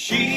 She